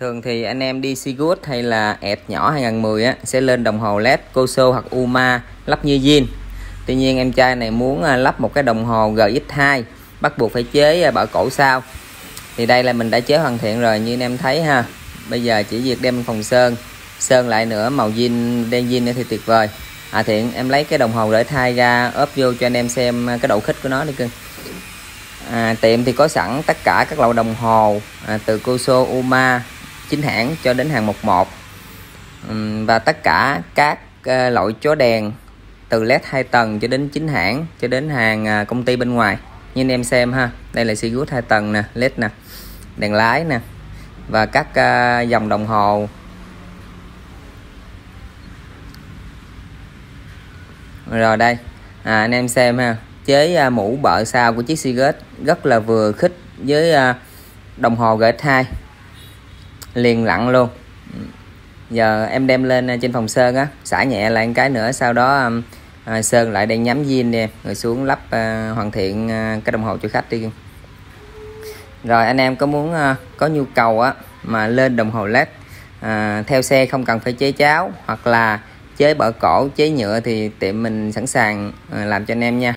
Thường thì anh em đi Sigurd hay là ẹt nhỏ 2010 á sẽ lên đồng hồ LED Coso hoặc Uma lắp như zin. Tuy nhiên em trai này muốn à, lắp một cái đồng hồ GX2 bắt buộc phải chế à, bảo cổ sao Thì đây là mình đã chế hoàn thiện rồi như anh em thấy ha. Bây giờ chỉ việc đem phòng sơn sơn lại nữa màu zin đen zin nữa thì tuyệt vời. À thiện em lấy cái đồng hồ để thay ra ốp vô cho anh em xem à, cái độ khích của nó đi cưng à, tiệm thì có sẵn tất cả các loại đồng hồ à, từ Coso Uma chính hãng cho đến hàng 11 uhm, và tất cả các uh, loại chó đèn từ led 2 tầng cho đến chính hãng cho đến hàng uh, công ty bên ngoài. Như anh em xem ha đây là Seagood 2 tầng nè led nè đèn lái nè và các uh, dòng đồng hồ. Rồi đây à, anh em xem ha chế à, mũ bợ sao của chiếc Seagate rất là vừa khích với à, đồng hồ GX2 liền lặng luôn. Giờ em đem lên à, trên phòng sơn á. Xả nhẹ lại một cái nữa sau đó à, à sơn lại đang nhắm zin đi rồi xuống lắp à, hoàn thiện à, cái đồng hồ cho khách đi. Rồi anh em có muốn à, có nhu cầu á mà lên đồng hồ led à, theo xe không cần phải chế cháo hoặc là chế bợ cổ chế nhựa thì tiệm mình sẵn sàng à, làm cho anh em nha.